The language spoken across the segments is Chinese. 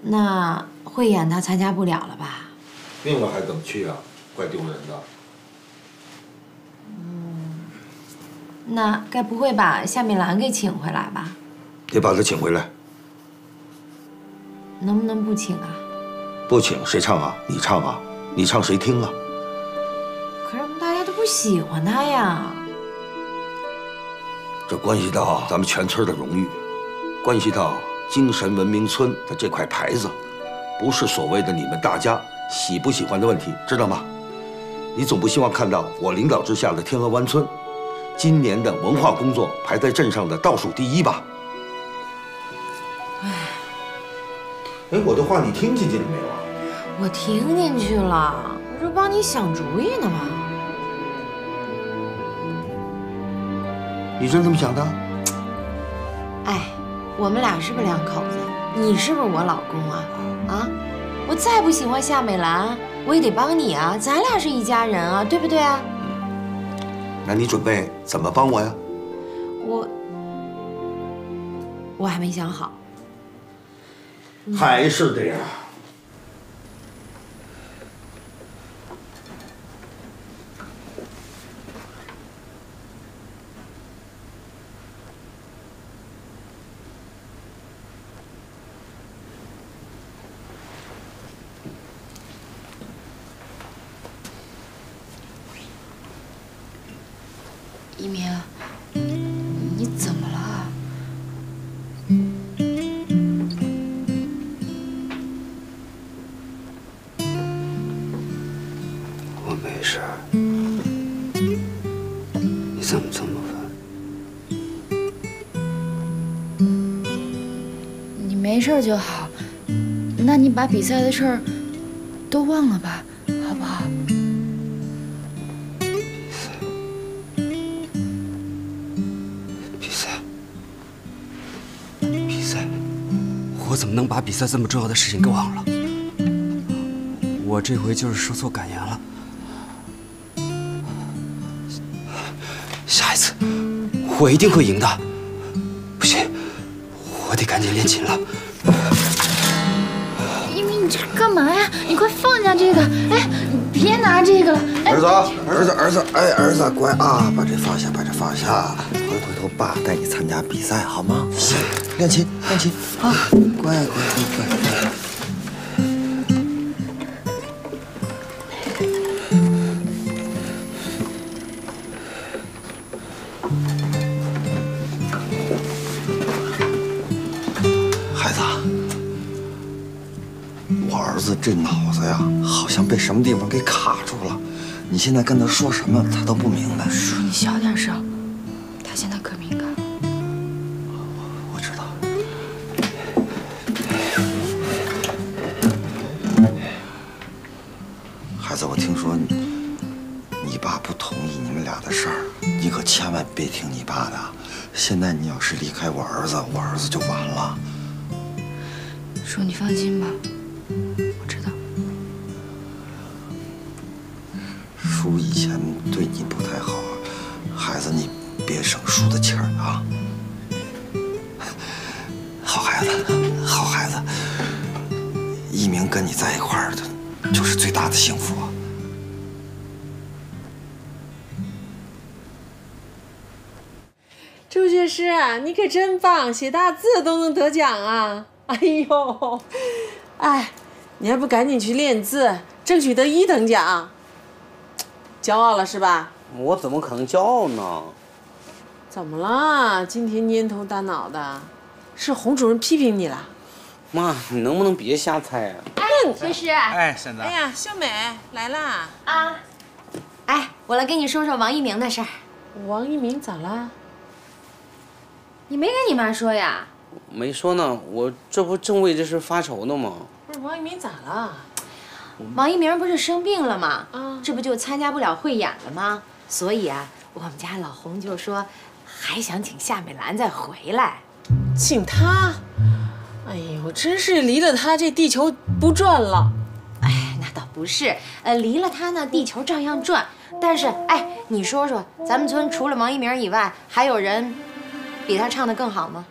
那慧眼他参加不了了吧？病了还怎么去啊？怪丢人的。那该不会把夏美兰给请回来吧？得把她请回来。能不能不请啊？不请谁唱啊？你唱啊？你唱谁听啊？可是我们大家都不喜欢她呀。这关系到咱们全村的荣誉，关系到精神文明村的这块牌子，不是所谓的你们大家喜不喜欢的问题，知道吗？你总不希望看到我领导之下的天鹅湾村，今年的文化工作排在镇上的倒数第一吧？哎，哎，我的话你听进去了没有啊？我听进去了，我这帮你想主意呢嘛。你真这么想的？哎，我们俩是不是两口子？你是不是我老公啊？啊，我再不喜欢夏美兰，我也得帮你啊，咱俩是一家人啊，对不对啊？那你准备怎么帮我呀？我我还没想好。还是这样。一没事就好。那你把比赛的事儿都忘了吧，好不好？比赛，比赛，我怎么能把比赛这么重要的事情给忘了？我这回就是说错感言了。下一次，我一定会赢的。不行，我得赶紧练琴了。这个！哎，你别拿这个了。儿子，儿子，儿子，哎，儿子，乖啊，把这放下，把这放下。回回头爸带你参加比赛，好吗？行，练琴，练琴啊，乖乖乖乖。被什么地方给卡住了。你现在跟他说什么，他都不明白。叔，你小点声，他现在可敏感。我知道。孩子，我听说你你爸不同意你们俩的事儿，你可千万别听你爸的。现在你要是离开我儿子，我儿子就完了。叔，你放心吧，叔的气儿啊！好孩子，好孩子，一鸣跟你在一块儿的，就是最大的幸福。朱学师，你可真棒，写大字都能得奖啊！哎呦，哎，你还不赶紧去练字，争取得一等奖？骄傲了是吧？我怎么可能骄傲呢？怎么了？今天蔫头耷脑的，是洪主任批评你了？妈，你能不能别瞎猜啊？哎，学师。哎，婶子。哎呀，秀美来啦！啊。哎，我来跟你说说王一鸣的事儿。王一鸣咋啦？你没跟你妈说呀？没说呢，我这不正为这事发愁呢吗？不是王一鸣咋了？王一鸣不是生病了吗？啊，这不就参加不了汇演了吗？所以啊，我们家老洪就说，还想请夏美兰再回来。请她？哎呦，真是离了她这地球不转了。哎，那倒不是，呃，离了她呢，地球照样转。但是，哎，你说说，咱们村除了王一鸣以外，还有人比他唱的更好吗？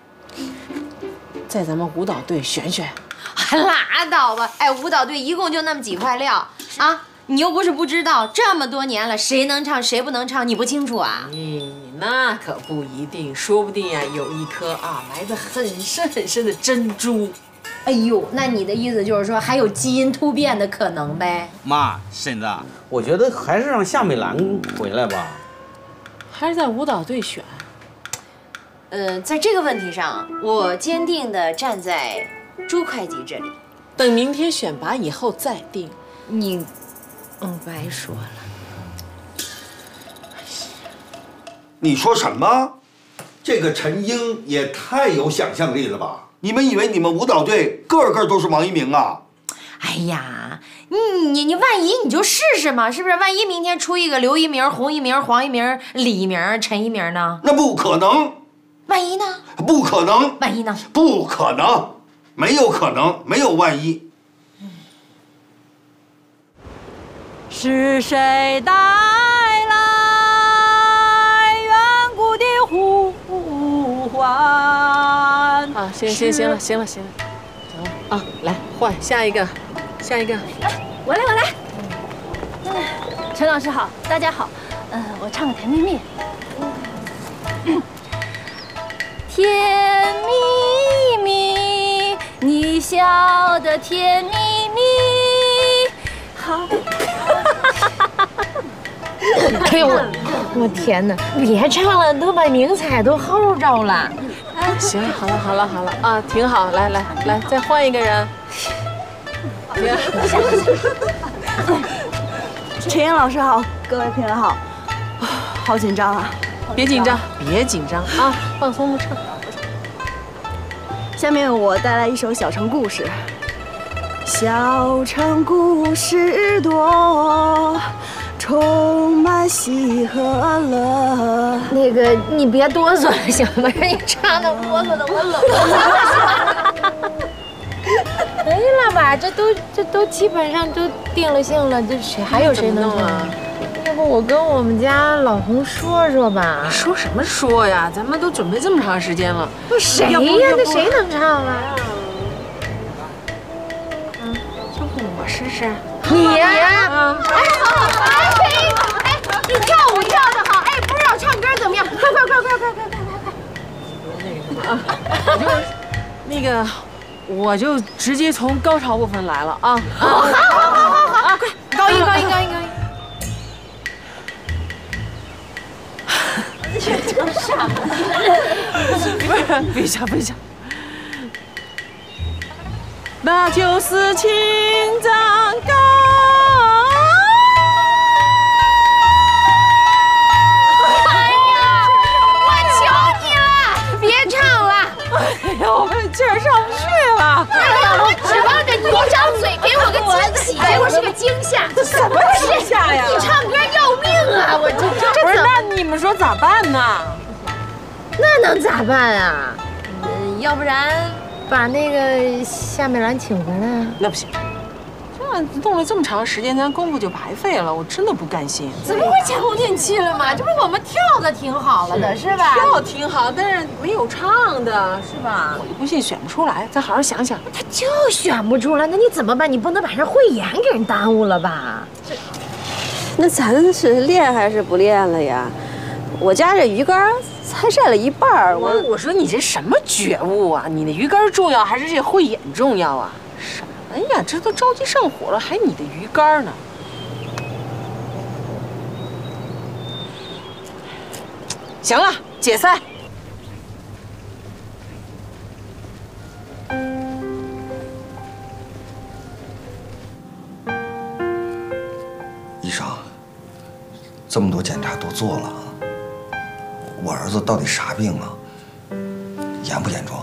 在咱们舞蹈队选选。拉倒吧！哎，舞蹈队一共就那么几块料啊！你又不是不知道，这么多年了，谁能唱谁不能唱，你不清楚啊？咦，那可不一定，说不定呀，有一颗啊埋得很深很深的珍珠。哎呦，那你的意思就是说还有基因突变的可能呗？妈，婶子，我觉得还是让夏美兰回来吧。还是在舞蹈队选。呃，在这个问题上，我坚定地站在朱会计这里。等明天选拔以后再定。你，嗯，白说了。你说什么？这个陈英也太有想象力了吧？你们以为你们舞蹈队个个都是王一鸣啊？哎呀，你你你，万一你就试试嘛，是不是？万一明天出一个刘一鸣、洪一鸣、黄一鸣、李一鸣、陈一鸣呢？那不可能。万一呢？不可能。万一呢？不可能，没有可能，没有万一。是谁带来远古的呼唤？啊，行行行了，行了行了，行了啊，来换下一个，下一个。我来我来。陈老师好，大家好。嗯，我唱个《甜蜜蜜》。甜蜜蜜，你笑得甜蜜蜜。好。哎呦我，我天哪！别唱了，都把名彩都齁着了。行，好了好了好了啊，挺好。来来来，再换一个人。行。陈岩老师好，各位评委好。好紧张啊！别紧张，别紧张啊，放松的唱。下面我带来一首小城故事。小城故事多，充满喜和乐。那个，你别哆嗦了，行吗？让你唱的哆嗦的我冷了。可以了吧？这都这都基本上都定了性了，这谁还有谁能唱？要不我跟我们家老洪说说吧？说什么说呀？咱们都准备这么长时间了，不谁呀？那谁能唱啊？嗯，要不我试试？你呀？哎，好好，哎，哎，你跳舞跳得好，哎，不知道唱歌怎么样？快快快快快快快快快！那个什么，啊，那个，我就直接从高潮部分来了啊！好，好，好，好，好，快，高音，高音，高音，高音。这傻不是，别下，别下。那就是青藏高。哎呀，我求你了，别唱了。哎呀，我劲儿上不去了。哎呀，我指望着你一张嘴给我个惊喜，结果是个惊吓。什么惊吓呀？你唱歌要命啊！我这这不是？那你们说咋办呢？那能咋办啊？嗯，要不然把那个夏美兰请回来。那不行，这样弄了这么长时间，咱功夫就白费了。我真的不甘心。怎么会前功尽弃了嘛？这不我们跳的挺好了的，是吧？跳挺好，但是没有唱的，是吧？我就不信选不出来。咱好好想想。他就选不出来，那你怎么办？你不能把人汇演给人耽误了吧？这，那咱是练还是不练了呀？我家这鱼竿才晒了一半我我说你这什么觉悟啊？你那鱼竿重要还是这慧眼重要啊？什么呀？这都着急上火了，还你的鱼竿呢？行了，解散。医生，这么多检查都做了。我儿子到底啥病啊？严不严重？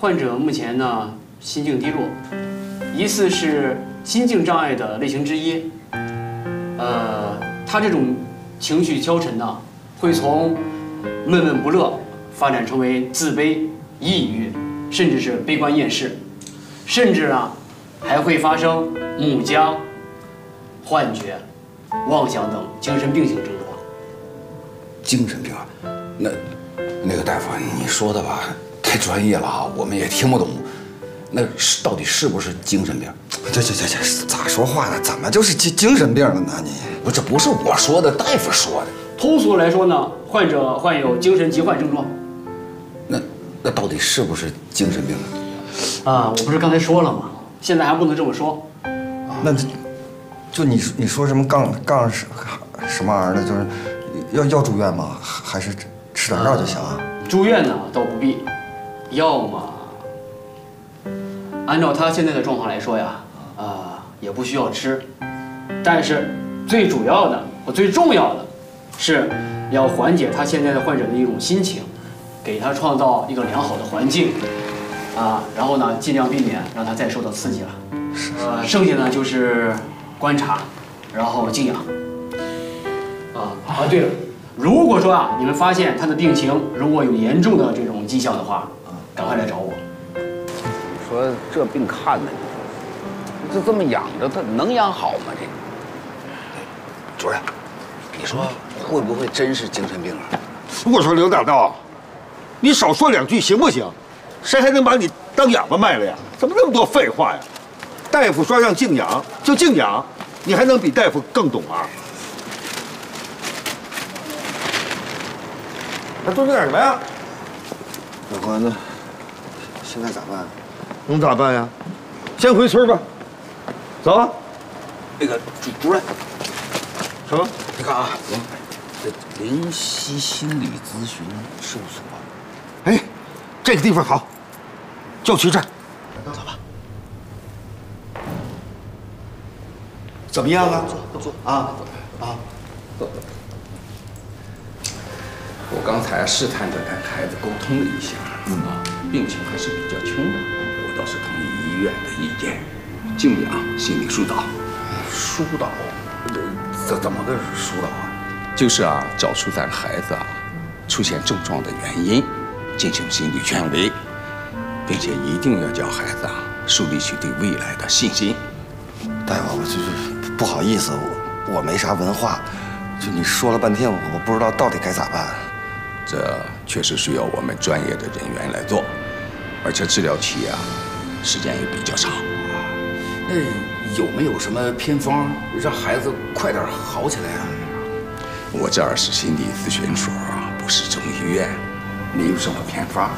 患者目前呢心境低落，疑似是心境障碍的类型之一。呃，他这种情绪消沉呢，会从闷闷不乐发展成为自卑、抑郁，甚至是悲观厌世，甚至啊还会发生目僵、幻觉、妄想等精神病性症。精神病，那那个大夫，你说的吧 太专业了啊，我们也听不懂。那是到底是不是精神病？这这这这咋说话呢？怎么就是精精神病了呢？你不，这不是我说的，大夫说的。通俗来说呢，患者患有精神疾患症状。那那到底是不是精神病啊？啊，我不是刚才说了吗？现在还不能这么说。那，就你你说什么杠杠什什么玩意儿的，就是要要住院吗？还是吃点药就行啊？住院呢倒不必，药嘛，按照他现在的状况来说呀，啊也不需要吃。但是最主要的和最重要的，是要缓解他现在的患者的一种心情，给他创造一个良好的环境，啊，然后呢尽量避免让他再受到刺激了。呃，剩下呢就是观察，然后静养。啊啊，对了，如果说啊，你们发现他的病情如果有严重的这种迹象的话，赶快来找我。说这病看的，就这么养着，他能养好吗？这主任，你说会不会真是精神病啊？我说刘大道，你少说两句行不行？谁还能把你当哑巴卖了呀？怎么那么多废话呀？大夫说让静养就静养，你还能比大夫更懂啊？还多说点什么呀？老关，子现在咋办？能咋办呀？先回村吧。走啊。那个主主任，什么？你看啊，这灵犀心理咨询事务所。哎，这个地方好，就去这儿。走吧。怎么样啊？坐坐啊啊，坐。我刚才试探着跟孩子沟通了一下，啊，病情还是比较轻的。我倒是同意医院的意见，静养，心理疏导。疏导？怎怎么个疏导啊？就是啊，找出咱孩子啊出现症状的原因，进行心理劝慰，并且一定要教孩子啊树立起对未来的信心。大夫，我就是不好意思，我我没啥文化，就你说了半天，我不知道到底该咋办。这确实需要我们专业的人员来做，而且治疗期啊，时间也比较长。那有没有什么偏方让孩子快点好起来啊？我这儿是心理咨询所，不是中医院，没有什么偏方。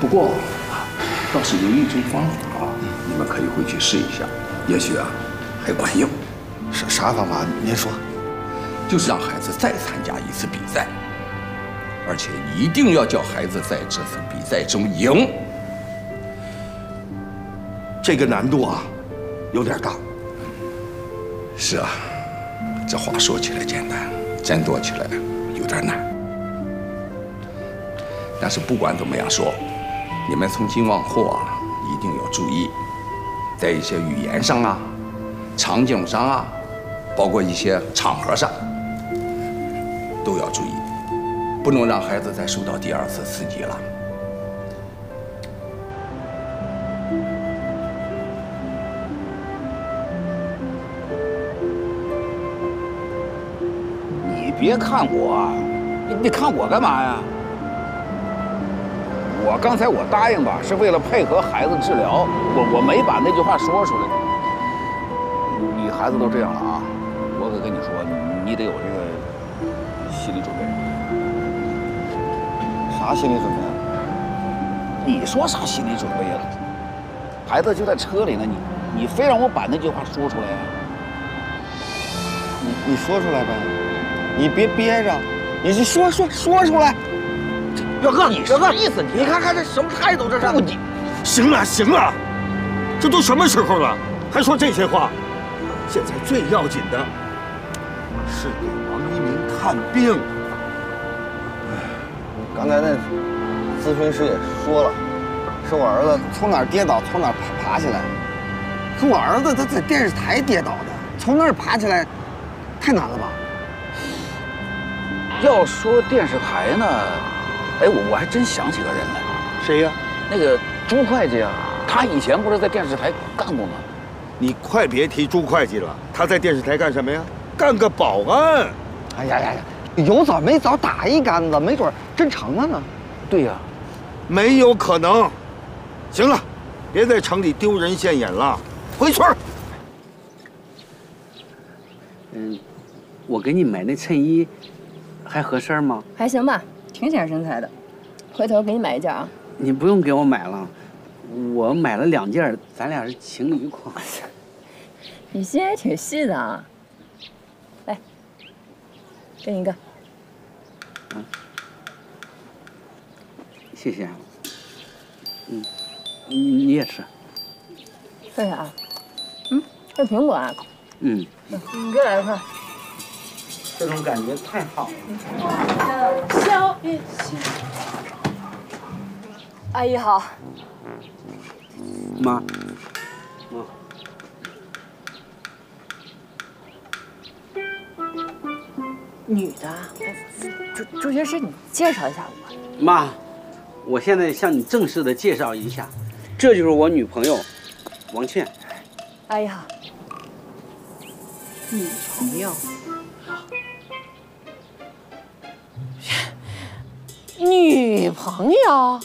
不过啊，倒是有一种方法，你们可以回去试一下，也许啊还管用。啥啥方法？您说。就是让孩子再参加一次比赛。而且一定要叫孩子在这次比赛中赢，这个难度啊，有点大。是啊，这话说起来简单，真做起来有点难。但是不管怎么样说，你们从今往后啊，一定要注意，在一些语言上啊、场景上啊，包括一些场合上，都要注意。不能让孩子再受到第二次刺激了。你别看我，你你看我干嘛呀？我刚才我答应吧，是为了配合孩子治疗，我我没把那句话说出来。你孩子都这样了啊，我可跟你说，你得有这个心理准备。啥心理准备？啊你说啥心理准备啊？孩子就在车里呢，你你非让我把那句话说出来呀？你你说出来呗，你别憋着，你就说说说出来。表哥，你什么意思？你看看这什么态度？这是你，行了行了，这都什么时候了，还说这些话？现在最要紧的是给王一鸣看病。刚才那咨询师也说了，是我儿子从哪儿跌倒从哪儿爬爬起来。可我儿子他在电视台跌倒的，从那儿爬起来，太难了吧？要说电视台呢，哎，我我还真想起个人来。谁呀？那个朱会计啊，他以前不是在电视台干过吗？你快别提朱会计了，他在电视台干什么呀？干个保安。哎呀呀呀！有枣没枣打一竿子，没准真成了呢。对呀，没有可能。行了，别在城里丢人现眼了，回村儿。嗯，我给你买那衬衣，还合身吗？还行吧，挺显身材的。回头给你买一件啊。你不用给我买了，我买了两件，咱俩是情侣款。你心还挺细的啊。来，给你一个。嗯，谢谢。嗯，你你也吃。这啥？嗯，这苹果啊。嗯。你再来一块。这种感觉太好了。小一些。阿姨好。妈。妈。女的。朱朱学师，你介绍一下我。妈，我现在向你正式的介绍一下，这就是我女朋友，王倩。哎呀。女朋友。女朋友。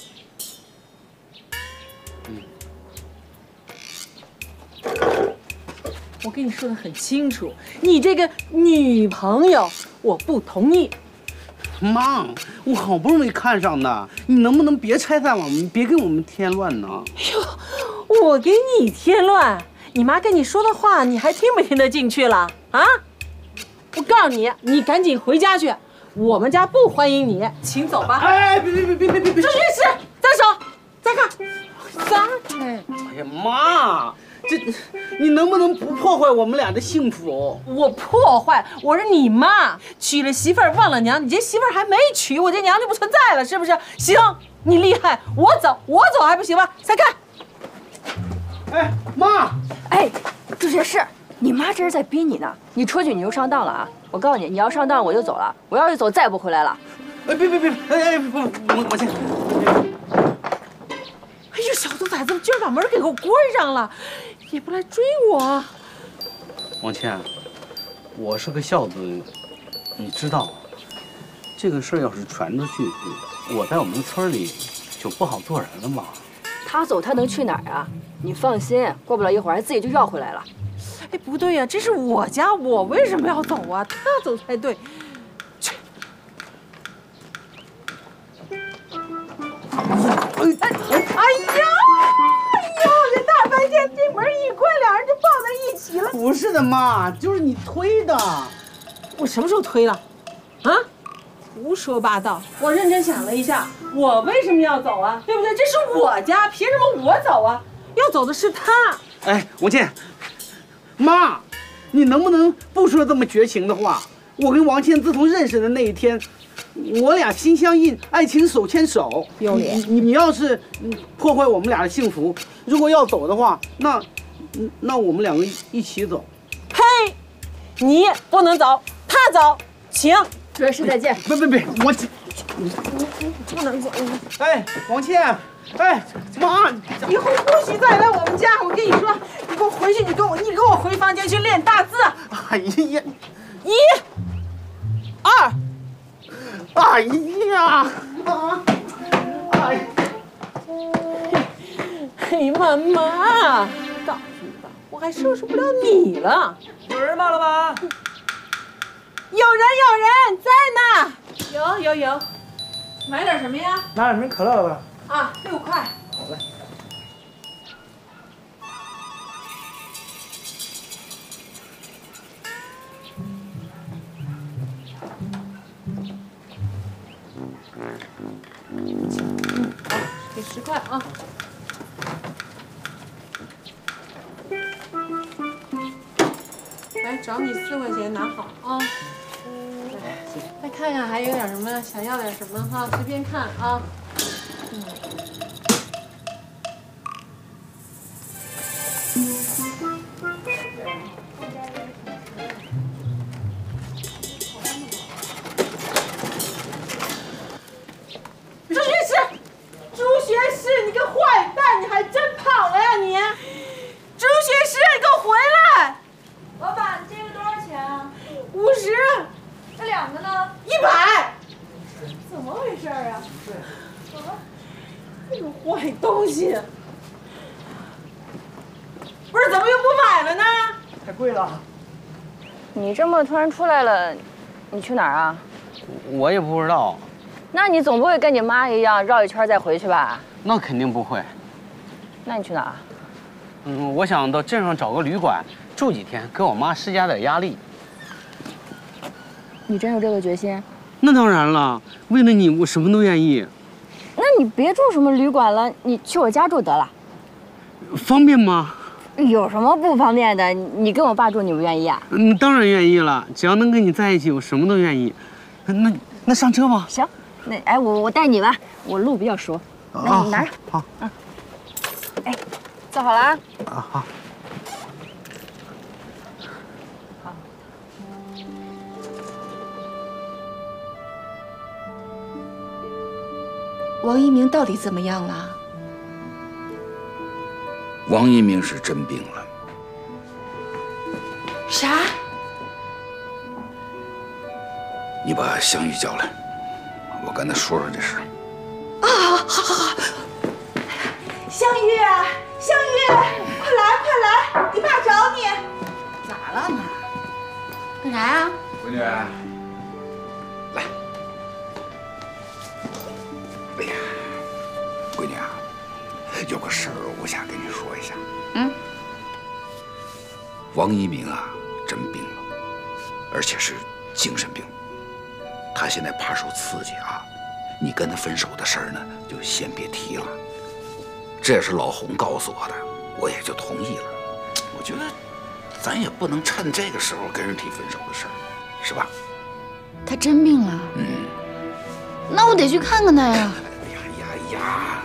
我跟你说的很清楚，你这个女朋友我不同意。妈，我好不容易看上的，你能不能别拆散我们，别给我们添乱呢？哟，我给你添乱，你妈跟你说的话，你还听不听得进去了啊？我告诉你，你赶紧回家去，我们家不欢迎你，请走吧。哎，别别别别别别别！周律师，站手，站开，站开！哎呀妈！这，你能不能不破坏我们俩的幸福？我破坏？我是你妈，娶了媳妇儿忘了娘，你这媳妇儿还没娶，我这娘就不存在了，是不是？行，你厉害，我走，我走还不行吗？散开！哎，妈！哎，朱学士，你妈这是在逼你呢，你出去你就上当了啊！我告诉你，你要上当我就走了，我要是走再也不回来了。哎，别别别！哎哎不，我我先。哎呦，小兔崽子，居然把门给我关上了！也不来追我，王倩，我是个孝子，你知道，这个事儿要是传出去，我在我们村里就不好做人了嘛。他走他能去哪儿啊？你放心，过不了一会儿自己就要回来了。哎，不对呀，这是我家，我为什么要走啊？他走才对。去。哎哎呀！这门一关，俩人就抱在一起了。不是的，妈，就是你推的。我什么时候推了？啊？胡说八道！我认真想了一下，我为什么要走啊？对不对？这是我家，凭什么我走啊？要走的是他。哎，王倩，妈，你能不能不说这么绝情的话？我跟王倩自从认识的那一天，我俩心相印，爱情手牵手。有脸！你你要是破坏我们俩的幸福，如果要走的话，那那我们两个一起走。呸！你不能走，他走，请。朱老师再见。别别别，我你不能走。哎，王倩，哎，妈，以后不许再来我们家。我跟你说，你给我回去，你给我，你给我回房间去练大字。哎呀，一。二，哎呀，妈，哎，嘿，妈妈，告诉你吧，我还收拾不了你了。有人吗，老板？有人，有人在呢。有有有，买点什么呀？拿两瓶可乐，吧。啊，六块。好嘞。给十块啊！来找你四块钱，拿好啊！再看看还有点什么，想要点什么哈，随便看啊。朱然出来了，你去哪儿啊？我也不知道，那你总不会跟你妈一样绕一圈再回去吧？那肯定不会。那你去哪儿？嗯，我想到镇上找个旅馆住几天，给我妈施加点压力。你真有这个决心？那当然了，为了你，我什么都愿意。那你别住什么旅馆了，你去我家住得了。方便吗？有什么不方便的？你跟我爸住，你不愿意啊？嗯，当然愿意了。只要能跟你在一起，我什么都愿意。那那上车吧。行，那哎，我我带你吧，我路比较熟。那你拿着。好。嗯。哎，坐好了啊。啊好。王一鸣到底怎么样了？王一鸣是真病了。啥？你把香玉叫来，我跟他说说这事。啊，好好好。香玉，香玉，快来快来，你爸找你。咋了妈？干啥呀？闺女，王一鸣啊，真病了，而且是精神病。他现在怕受刺激啊，你跟他分手的事儿呢，就先别提了。这也是老洪告诉我的，我也就同意了。我觉得，咱也不能趁这个时候跟人提分手的事儿，是吧？他真病了。嗯。那我得去看看他呀。呀呀呀！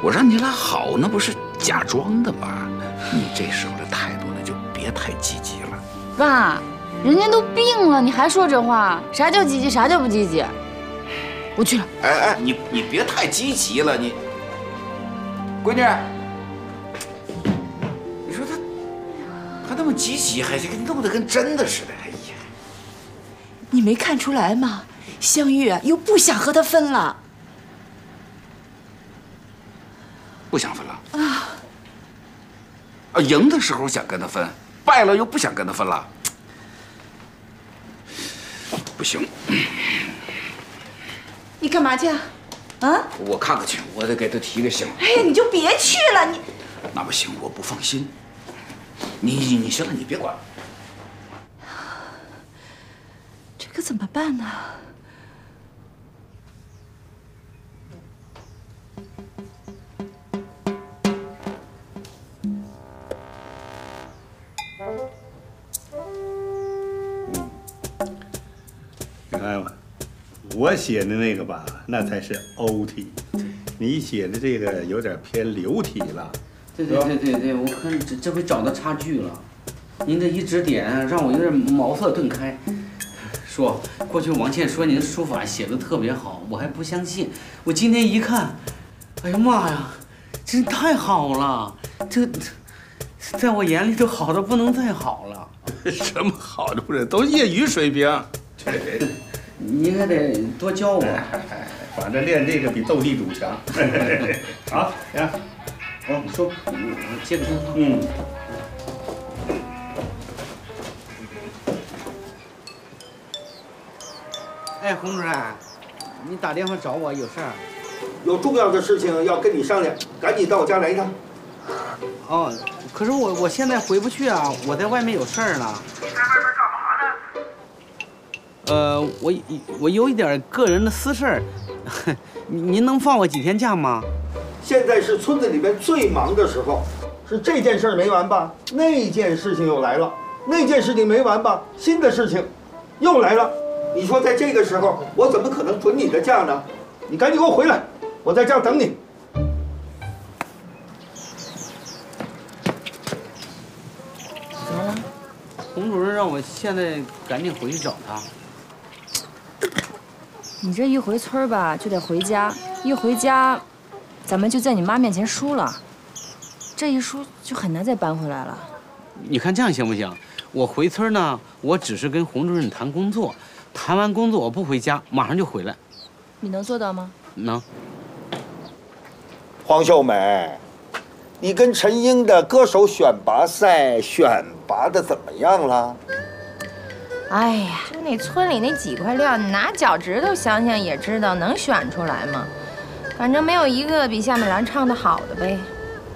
我让你俩好，那不是假装的吗？你这时候的态度别太积极了。爸，人家都病了，你还说这话？啥叫积极？啥叫不积极？我去了。哎哎，你你别太积极了，你。闺女，你说他，他那么积极，还给弄得跟真的似的。哎呀，你没看出来吗？香玉又不想和他分了。不想分了啊？啊，赢的时候想跟他分，败了又不想跟他分了。不行。你干嘛去啊？啊？我看看去，我得给他提个醒。哎呀，你就别去了，你。那不行，我不放心。你你你行了，你别管了。这可怎么办呢？你看吧，我写的那个吧，那才是欧体，你写的这个有点偏流体了。对对对对对，我看这这回找到差距了。您这一指点，让我有点茅塞顿开。叔，过去王倩说您书法写的特别好，我还不相信。我今天一看，哎呀妈呀，真太好了！这，在我眼里都好的不能再好了。什么好的不是，都业余水平。对，您还得多教我。反正练这个比斗地主强。好，行。哦，叔，我接个电话。嗯。哎，洪主任，你打电话找我有事儿？有重要的事情要跟你商量，赶紧到我家来一趟。哦，可是我我现在回不去啊，我在外面有事儿呢。你在外面？呃，我我有一点个人的私事儿，您能放我几天假吗？现在是村子里边最忙的时候，是这件事没完吧？那件事情又来了，那件事情没完吧？新的事情又来了。你说在这个时候，我怎么可能准你的假呢？你赶紧给我回来，我在这儿等你。怎么了？洪主任让我现在赶紧回去找他。你这一回村吧，就得回家，一回家，咱们就在你妈面前输了，这一输就很难再扳回来了。你看这样行不行？我回村呢，我只是跟洪主任谈工作，谈完工作我不回家，马上就回来。你能做到吗？能。黄秀美，你跟陈英的歌手选拔赛选拔的怎么样了？哎呀，就那村里那几块料，你拿脚趾头想想也知道，能选出来吗？反正没有一个比夏美兰唱的好的呗。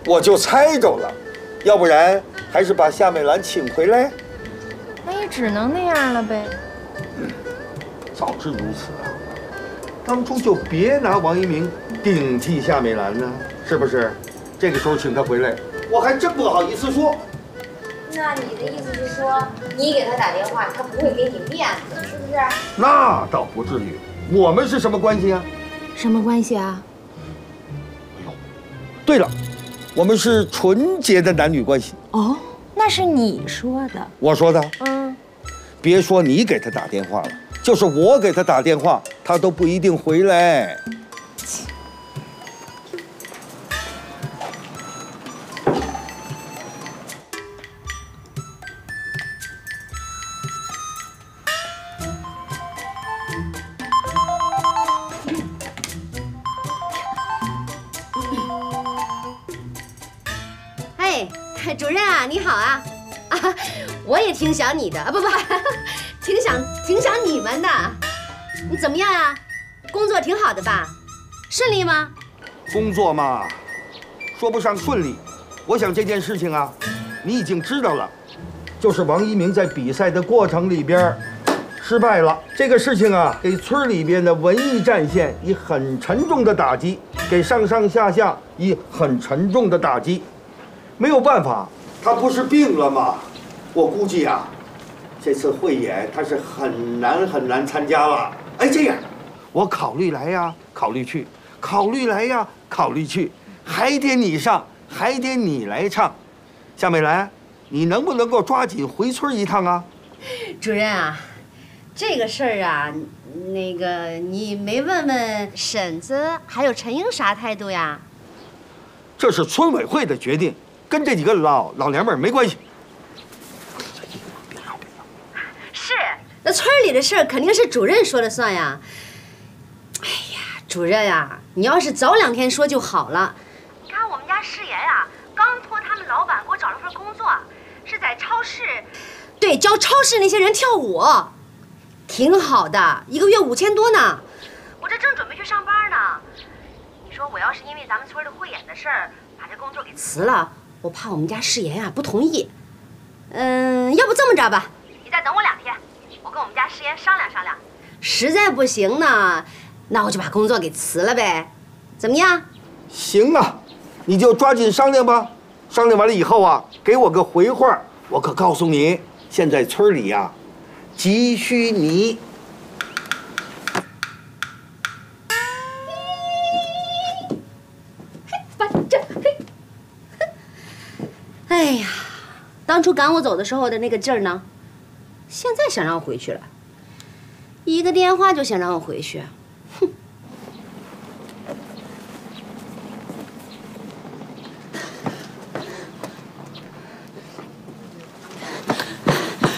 我就猜着了，要不然还是把夏美兰请回来。那也只能那样了呗。早知如此啊，当初就别拿王一鸣顶替夏美兰呢，是不是？这个时候请他回来，我还真不好意思说。那你的意思是说，你给他打电话，他不会给你面子，是不是？那倒不至于，我们是什么关系啊？什么关系啊？对了，我们是纯洁的男女关系。哦，那是你说的。我说的。嗯。别说你给他打电话了，就是我给他打电话，他都不一定回来。挺想你的啊，不不，挺想挺想你们的。你怎么样啊？工作挺好的吧？顺利吗？工作嘛，说不上顺利。我想这件事情啊，你已经知道了，就是王一鸣在比赛的过程里边失败了。这个事情啊，给村里边的文艺战线以很沉重的打击，给上上下下以很沉重的打击。没有办法，他不是病了吗？我估计啊，这次汇演他是很难很难参加了。哎，这样，我考虑来呀，考虑去，考虑来呀，考虑去，还得你上，还得你来唱。夏美兰，你能不能够抓紧回村一趟啊？主任啊，这个事儿啊，那个你没问问婶子还有陈英啥态度呀？这是村委会的决定，跟这几个老老娘们儿没关系。是，那村里的事儿肯定是主任说了算呀。哎呀，主任呀，你要是早两天说就好了。你看我们家世言啊，刚托他们老板给我找了份工作，是在超市，对，教超市那些人跳舞，挺好的，一个月五千多呢。我这正准备去上班呢。你说我要是因为咱们村的汇演的事儿，把这工作给辞了，我怕我们家世言啊不同意。嗯，要不这么着吧，你再等我两天，我跟我们家世言商量商量。实在不行呢，那我就把工作给辞了呗，怎么样？行啊，你就抓紧商量吧。商量完了以后啊，给我个回话。我可告诉你，现在村里呀、急需你。反正嘿，哎呀，当初赶我走的时候的那个劲儿呢，现在想让我回去了，一个电话就想让我回去，哼！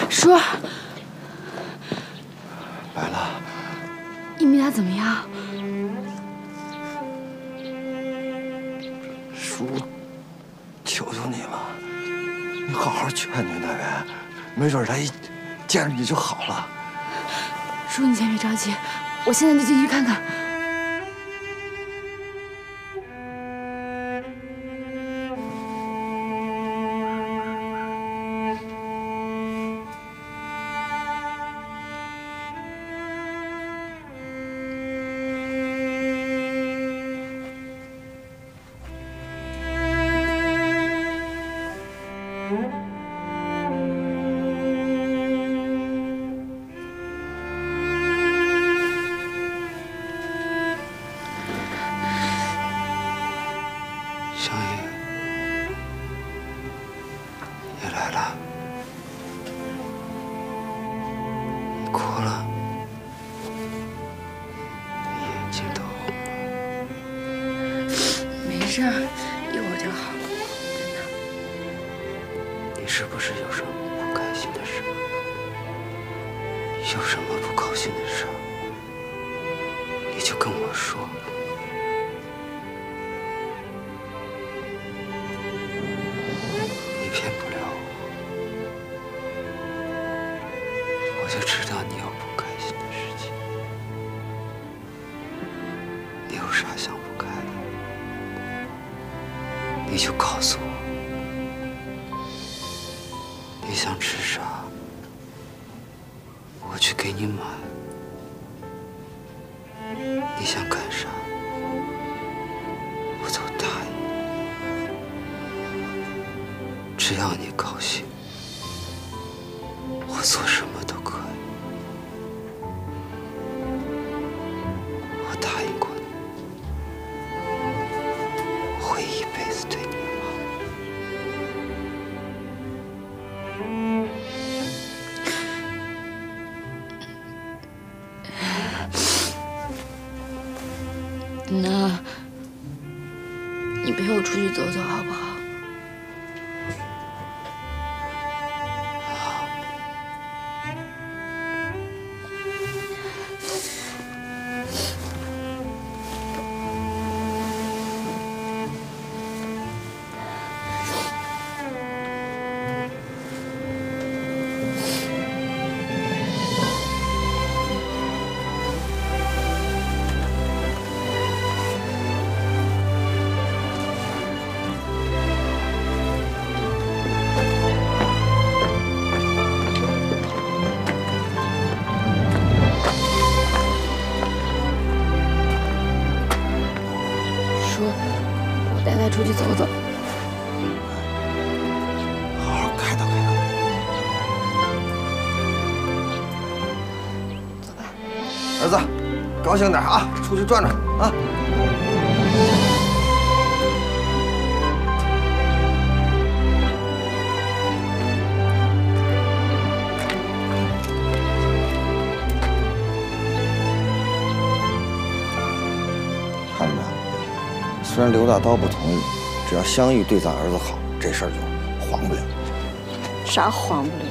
叔，来了，你们俩怎么样？叔，求求你了，你好好劝劝他呗，没准他一见着你就好了。叔，你先别着急，我现在就进去看看。有什么不高兴的事，你就跟我说。兴点啊，出去转转啊。看着没有？虽然刘大刀不同意，只要香玉对咱儿子好，这事儿就黄不了。啥黄不了？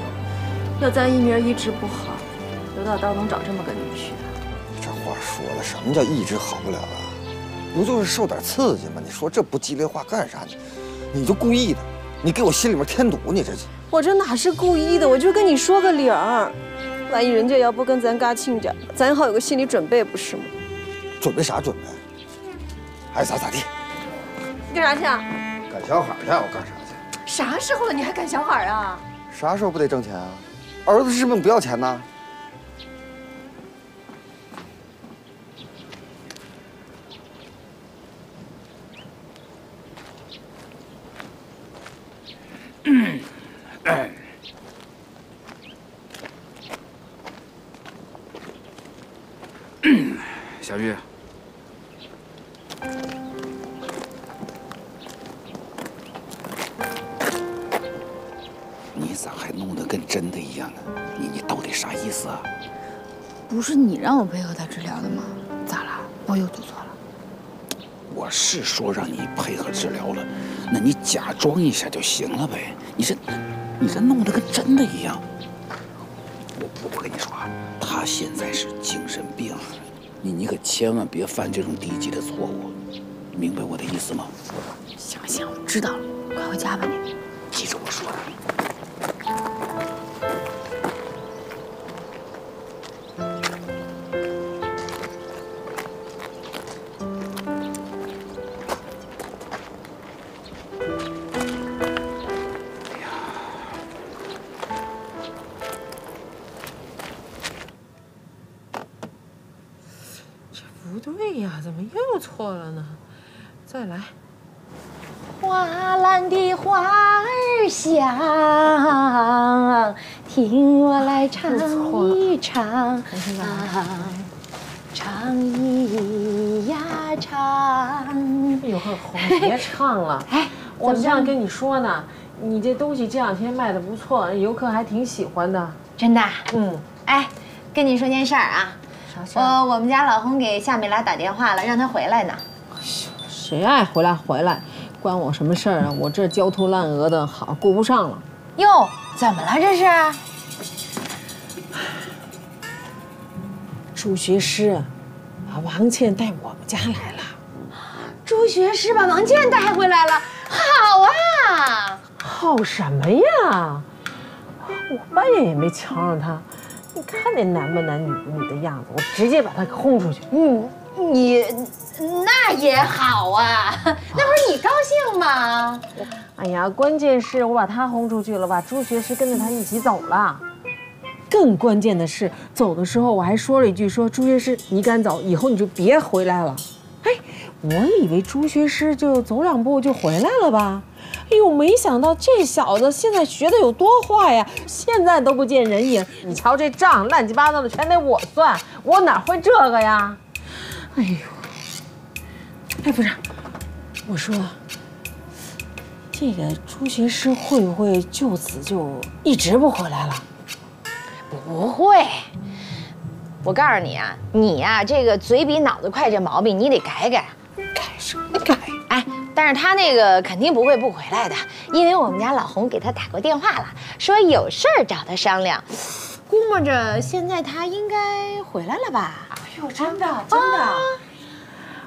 要咱一鸣一直不好，刘大刀能找这么个女婿？什么叫一直好不了啊？不就是受点刺激吗？你说这不吉利话干啥？你你就故意的，你给我心里面添堵，你这是。我这哪是故意的？我就跟你说个理儿，万一人家要不跟咱嘎亲家，咱好有个心理准备，不是吗？准备啥准备？爱咋咋地。你干啥去啊？赶小孩去，我干啥去？啥时候了，你还赶小孩啊？啥时候不得挣钱啊？儿子是不是不要钱呢？小装一下就行了呗。你这，你这弄得跟真的一样。我我我跟你说啊，他现在是精神病，你你可千万别犯这种低级的错误，明白我的意思吗？行行，我知道了，快回家吧你。记住我说的。唱，唱一呀唱。哎呦呵，红，别唱了。哎，我这样跟你说呢，你这东西这两天卖的不错，游客还挺喜欢的。真的？嗯。哎，跟你说件事儿啊，啥事我我们家老公给夏美拉打电话了，让她回来呢。谁爱回来回来，关我什么事儿啊？我这焦头烂额的，好顾不上了。哟，怎么了这是？朱学师，把，王倩带我们家来了。朱学师把王倩带回来了，好啊！好什么呀？我半夜也没瞧上他，你看那男不男女不女的样子，我直接把他轰出去。嗯，你那也好啊，那不是你高兴吗？哎呀，关键是我把他轰出去了吧？朱学师跟着他一起走了。更关键的是，走的时候我还说了一句：“说朱学师，你敢走，以后你就别回来了。”哎，我以为朱学师就走两步就回来了吧？哎呦，没想到这小子现在学的有多坏呀！现在都不见人影。你瞧这账乱七八糟的，全得我算，我哪会这个呀？哎呦，哎，不是，我说，这个朱学师会不会就此就一直不回来了？不会。我告诉你啊，你呀、这个嘴比脑子快这毛病你得改改。改什么改？哎，但是他那个肯定不会不回来的，因为我们家老红给他打过电话了，说有事儿找他商量。估摸着现在他应该回来了吧？哎呦，真的真的。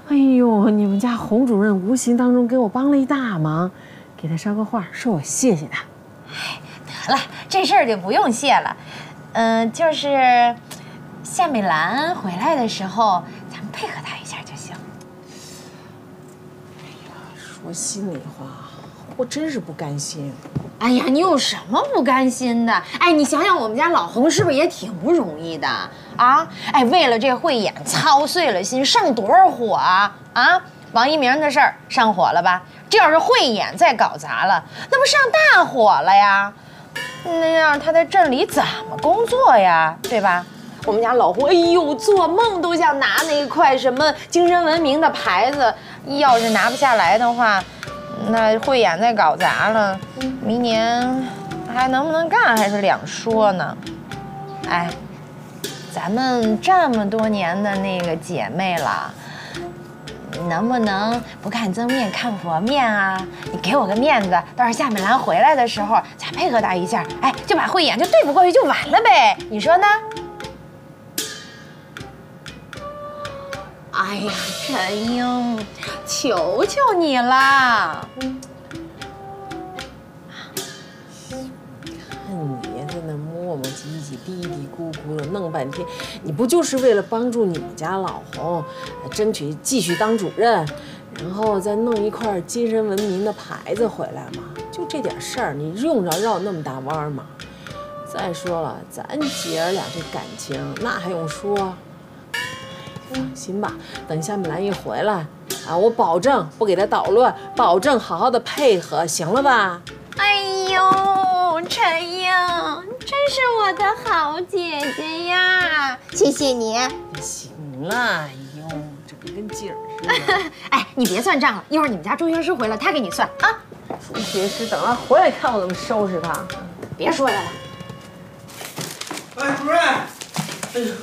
哎呦，你们家洪主任无形当中给我帮了一大忙，给他捎个话，说我谢谢他。哎得了，这事儿就不用谢了。嗯、就是夏美兰回来的时候，咱们配合她一下就行。哎呀说心里话，我真是不甘心。哎呀，你有什么不甘心的？哎，你想想我们家老洪是不是也挺不容易的啊？哎，为了这慧眼操碎了心，上多少火啊啊！王一鸣的事儿上火了吧？这要是慧眼再搞砸了，那不上大火了呀？那样他在镇里怎么工作呀？对吧？我们家老胡，哎呦，做梦都想拿那块什么精神文明的牌子，要是拿不下来的话，那慧眼再搞砸了，明年还能不能干还是两说呢。哎，咱们这么多年的那个姐妹了，你能不能不看僧面看佛面啊？你给我个面子，到时候夏美兰回来的时候，再配合她一下，哎，就把慧眼就对付过去就完了呗，你说呢？哎呀，陈英，求求你了！磨磨唧唧、嘀嘀咕咕的，弄半天，你不就是为了帮助你们家老洪，争取继续当主任，然后再弄一块精神文明的牌子回来吗？就这点事儿，你用着绕那么大弯吗？再说了，咱姐儿俩这感情，那还用说？放心吧，等夏美兰一回来，啊，我保证不给她捣乱，保证好好的配合，行了吧？哎呦，陈英，真是我的好姐姐呀！谢谢你。行了，哎呦，这不跟劲儿似的。哎，你别算账了，一会儿你们家朱学师回来，他给你算啊。朱学师等他回来看我怎么收拾他。别说他了。哎，主任，哎呀，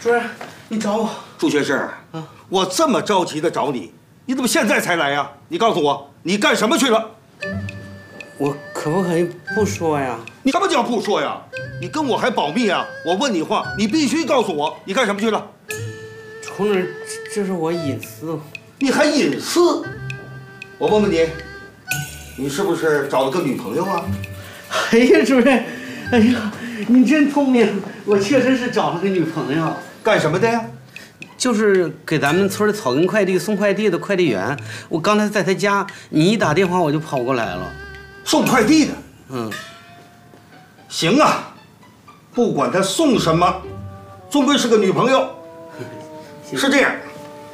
主任，你找我？朱学士，我这么着急的找你，你怎么现在才来呀？你告诉我，你干什么去了？我可不可以不说呀？你什么叫不说呀？你跟我还保密啊？我问你话，你必须告诉我，你干什么去了？从哪儿？这是我隐私。你还隐私？我问问你，你是不是找了个女朋友啊？哎呀，主任，哎呀，你真聪明，我确实是找了个女朋友。干什么的呀？就是给咱们村的草根快递送快递的快递员。我刚才在他家，你一打电话我就跑过来了。送快递的？嗯，行啊，不管他送什么，终归是个女朋友。是这样，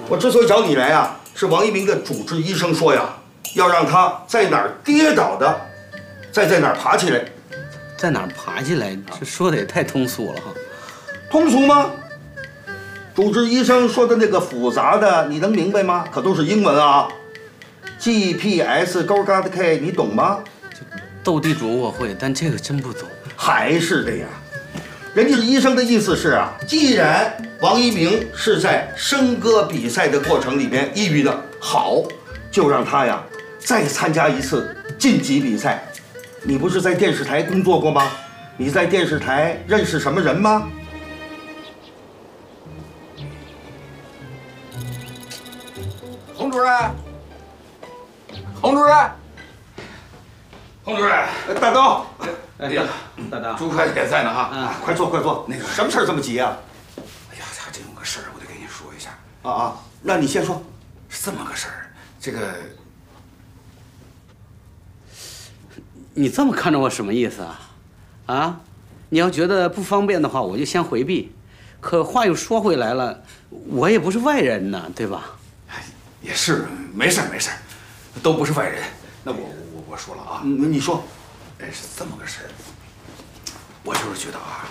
我之所以找你来啊，是王一鸣的主治医生说呀，要让他在哪儿跌倒的，再在哪儿爬起来。在哪儿爬起来？这说的也太通俗了哈。通俗吗？主治医生说的那个复杂的，你能明白吗？可都是英文啊。GPS 勾嘎的 K，你懂吗？斗地主我会，但这个真不懂。还是这样，人家医生的意思是啊，既然王一鸣是在笙歌比赛的过程里边抑郁的，好，就让他呀再参加一次晋级比赛。你不是在电视台工作过吗？你在电视台认识什么人吗？洪主任，洪主任，洪主任，大刀，哎呀，大刀，朱会计也在呢哈，快坐快坐。那个什么事儿这么急啊？哎呀，还真有个事儿，我得跟你说一下。啊啊，那你先说。是这么个事儿，这个你这么看着我什么意思啊？啊，你要觉得不方便的话，我就先回避。可话又说回来了，我也不是外人呢，对吧？也是，没事儿没事儿，都不是外人。那我我我说了啊，你说，哎，是这么个事儿，我就是觉得啊，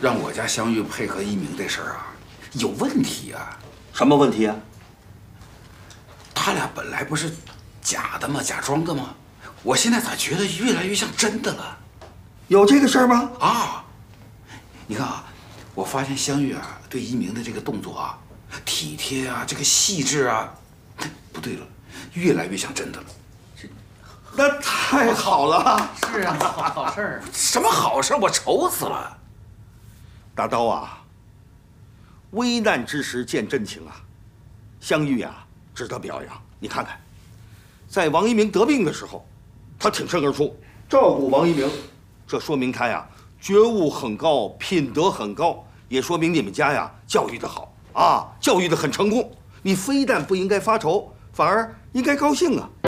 让我家香玉配合一鸣这事儿啊，有问题啊。什么问题啊？他俩本来不是假的吗？假装的吗？我现在咋觉得越来越像真的了？有这个事儿吗？啊，你看啊，我发现香玉啊对一鸣的这个动作啊，体贴啊，这个细致啊，不对了，越来越像真的了。那太好了！是啊，好好事儿。什么好事？我愁死了。大刀啊，危难之时见真情啊，相遇啊值得表扬。你看看，在王一鸣得病的时候，他挺身而出，照顾王一鸣，这说明他呀觉悟很高，品德很高，也说明你们家呀教育的好啊，教育的很成功。你非但不应该发愁，反而应该高兴啊。